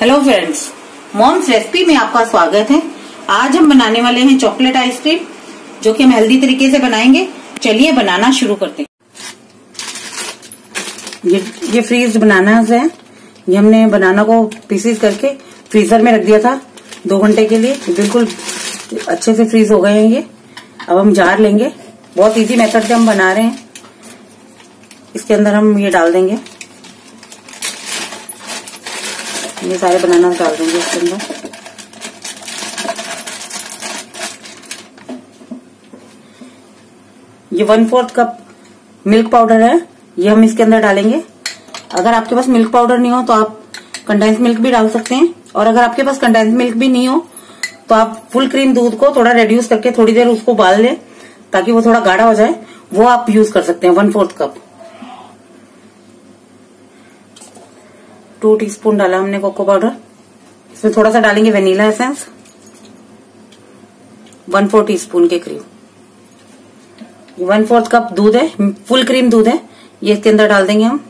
Hello friends moms recipe में आपका स्वागत है। आज हम बनाने वाले हैं चॉकलेट आइसक्रीम जो कि हम हेल्दी तरीके से बनाएँगे। चलिए बनाना शुरू करते हैं। ये ये फ्रीज बनाना है। ये हमने बनाना को पीसीस करके फ्रीजर में रख दिया था दो घंटे के लिए। बिल्कुल अच्छे से फ्रीज हो गए हैं ये। अब हम जार लेंगे। बहुत इजी मेथड से हम बना रहे हैं। इसके अंदर हम ये डाल देंगे। ये सारे बनाना डाल देंगे इसके अंदर। ये one fourth cup milk powder है, ये हम इसके अंदर डालेंगे। अगर आपके पास मिल्क पाउडर नहीं हो तो आप कंडेंस मिल्क भी डाल सकते हैं। और अगर आपके पास कंडेंस मिल्क भी नहीं हो तो आप फुल क्रीम दूध को थोड़ा रेड्यूस करके थोड़ी देर उसको उबाल लें, ताकि वो थोड़ा गाढ़ा हो जाए। वो आप यूज़ कर सकते हैं, one fourth cup. Two teaspoon डाला हमने कोको पाउडर इसमें थोड़ा सा डालेंगे vanilla essence one four teaspoon के करीब। वन फोर्थ कप दूध है फुल क्रीम दूध है। ये इसके अंदर डाल देंगे हम।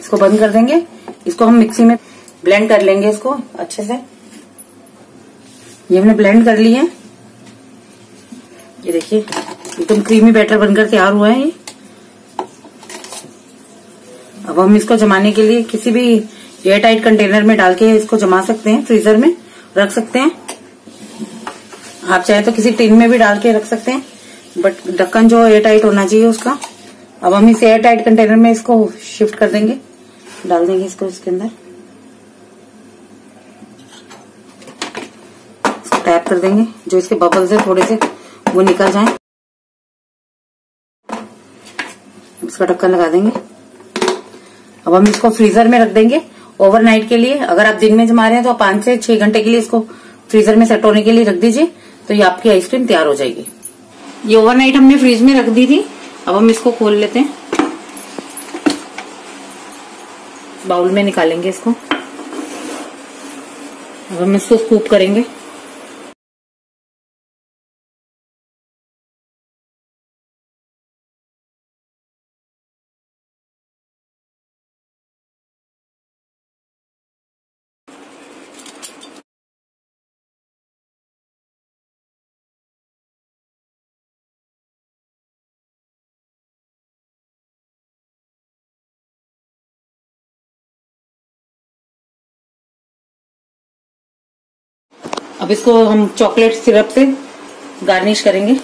इसको बंद कर देंगे। इसको हम मिक्सी में ब्लेंड कर लेंगे इसको अच्छे से। ये हमने ब्लेंड कर लिए ये देखिए, एकदम क्रीमी बैटर बनकर तैयार हुआ है ये। अब हम इसको जमाने के लिए किसी भी एयर टाइट कंटेनर में डाल के इसको जमा सकते हैं, फ्रीजर में रख सकते हैं। आप चाहे तो किसी टिन में भी डाल के रख सकते हैं बट ढक्कन जो एयर टाइट होना चाहिए उसका। अब हम इस एयर टाइट कंटेनर में इसको शिफ्ट कर देंगे, डाल देंगे इसको इसके अंदर। टैप कर देंगे, जो इसके बबल्स है थोड़े से, वो निकल जाए। इसका ढक्कन लगा देंगे। अब हम इसको फ्रीजर में रख देंगे ओवरनाइट के लिए। अगर आप दिन में जमा रहे हैं तो आप पाँच से छह घंटे के लिए इसको फ्रीजर में सेट होने के लिए रख दीजिए तो ये आपकी आइसक्रीम तैयार हो जाएगी। ये ओवरनाइट हमने फ्रीज में रख दी थी। अब हम इसको खोल लेते हैं। बाउल में निकालेंगे इसको। अब हम इसको स्कूप करेंगे। अब इसको हम चॉकलेट सिरप से गार्निश करेंगे।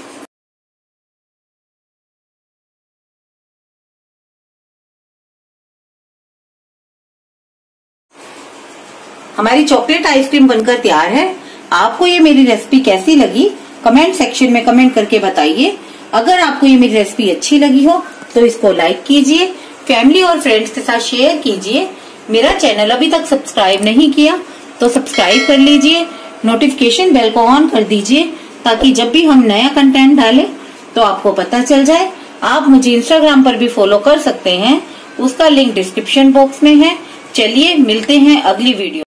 हमारी चॉकलेट आइसक्रीम बनकर तैयार है। आपको ये मेरी रेसिपी कैसी लगी? कमेंट सेक्शन में कमेंट करके बताइए। अगर आपको ये मेरी रेसिपी अच्छी लगी हो तो इसको लाइक कीजिए, फैमिली और फ्रेंड्स के साथ शेयर कीजिए। मेरा चैनल अभी तक सब्सक्राइब नहीं किया तो सब्सक्राइब कर लीजिए। नोटिफिकेशन बेल को ऑन कर दीजिए, ताकि जब भी हम नया कंटेंट डालें तो आपको पता चल जाए। आप मुझे इंस्टाग्राम पर भी फॉलो कर सकते हैं। उसका लिंक डिस्क्रिप्शन बॉक्स में है। चलिए, मिलते हैं अगली वीडियो